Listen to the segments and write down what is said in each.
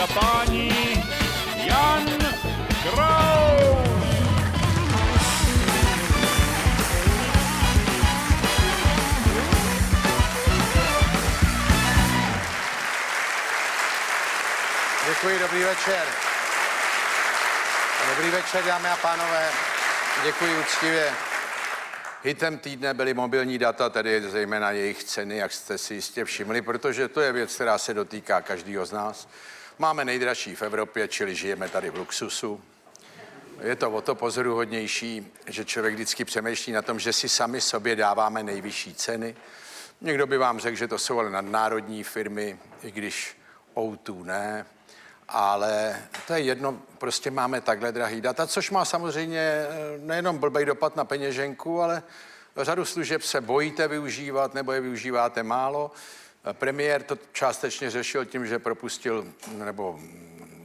a páni, Jan Kraus. Děkuji, dobrý večer. Dobrý večer, dámy a pánové. Děkuji úctivě. Hitem týdne byly mobilní data, tedy zejména jejich ceny, jak jste si jistě všimli, protože to je věc, která se dotýká každého z nás. Máme nejdražší v Evropě, čili žijeme tady v luxusu. Je to o to pozoruhodnější, že člověk vždycky přemýšlí na tom, že si sami sobě dáváme nejvyšší ceny. Někdo by vám řekl, že to jsou ale nadnárodní firmy, i když O2 ne, ale to je jedno, prostě máme takhle drahý data, což má samozřejmě eh, nejenom blbej dopad na peněženku, ale řadu služeb se bojíte využívat nebo je využíváte málo. Premiér to částečně řešil tím, že propustil nebo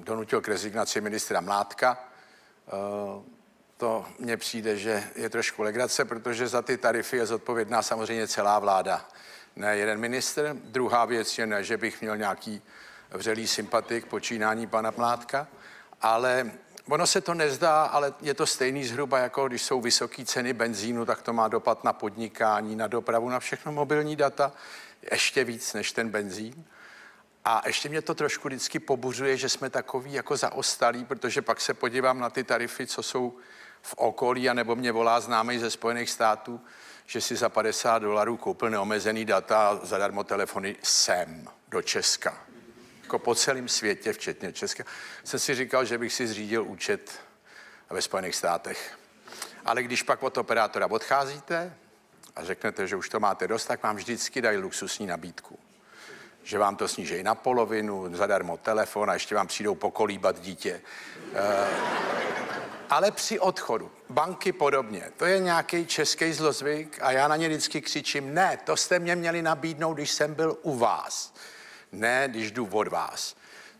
donutil k rezignaci ministra Mládka. Eh, to mně přijde, že je trošku legrace, protože za ty tarify je zodpovědná samozřejmě celá vláda, ne jeden minister. Druhá věc je ne, že bych měl nějaký vřelý sympatik počínání pana Mládka, ale ono se to nezdá, ale je to stejný zhruba, jako když jsou vysoké ceny benzínu, tak to má dopad na podnikání, na dopravu, na všechno mobilní data, ještě víc než ten benzín. A ještě mě to trošku vždycky pobuřuje, že jsme takový jako zaostalí, protože pak se podívám na ty tarify, co jsou v okolí, anebo mě volá známý ze Spojených států, že si za 50 dolarů koupil neomezený data a zadarmo telefony sem do Česka jako po celém světě, včetně Česka, jsem si říkal, že bych si zřídil účet ve Spojených státech. Ale když pak od operátora odcházíte a řeknete, že už to máte dost, tak vám vždycky dají luxusní nabídku. Že vám to sníží na polovinu, zadarmo telefon a ještě vám přijdou pokolíbat dítě. E, ale při odchodu, banky podobně, to je nějaký český zlozvyk a já na ně vždycky křičím, ne, to jste mě měli nabídnout, když jsem byl u vás ne, když jdu od vás.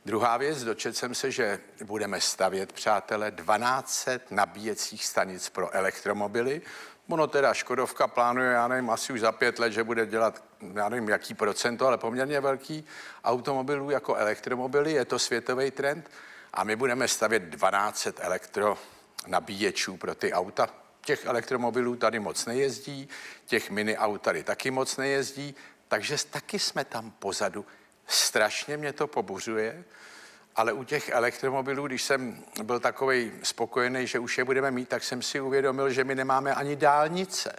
Druhá věc, dočet jsem se, že budeme stavět, přátelé, 12 nabíjecích stanic pro elektromobily. Ono teda Škodovka plánuje, já nevím, asi už za pět let, že bude dělat, já nevím, jaký procento, ale poměrně velký automobilů jako elektromobily, je to světový trend. A my budeme stavět 12 elektronabíječů pro ty auta. Těch elektromobilů tady moc nejezdí, těch mini aut tady taky moc nejezdí, takže taky jsme tam pozadu strašně mě to pobuřuje, ale u těch elektromobilů, když jsem byl takový spokojený, že už je budeme mít, tak jsem si uvědomil, že my nemáme ani dálnice.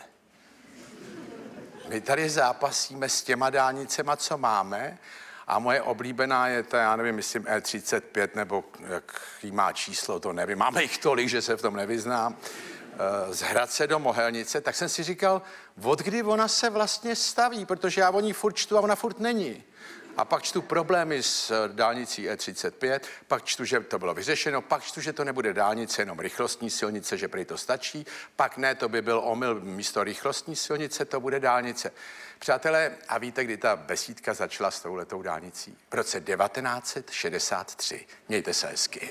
My tady zápasíme s těma dálnicema, co máme, a moje oblíbená je ta, já nevím, myslím E35, nebo jak jí má číslo, to nevím. Máme jich tolik, že se v tom nevyznám. Eh, z Hradce do Mohelnice, tak jsem si říkal, od kdy ona se vlastně staví, protože já o ní furt čtu a ona furt není. A pak čtu problémy s eh, dálnicí E35, pak čtu, že to bylo vyřešeno, pak čtu, že to nebude dálnice, jenom rychlostní silnice, že prý to stačí, pak ne, to by byl omyl, místo rychlostní silnice to bude dálnice. Přátelé, a víte, kdy ta besídka začala s touhletou dálnicí? V roce 1963. Mějte se hezky.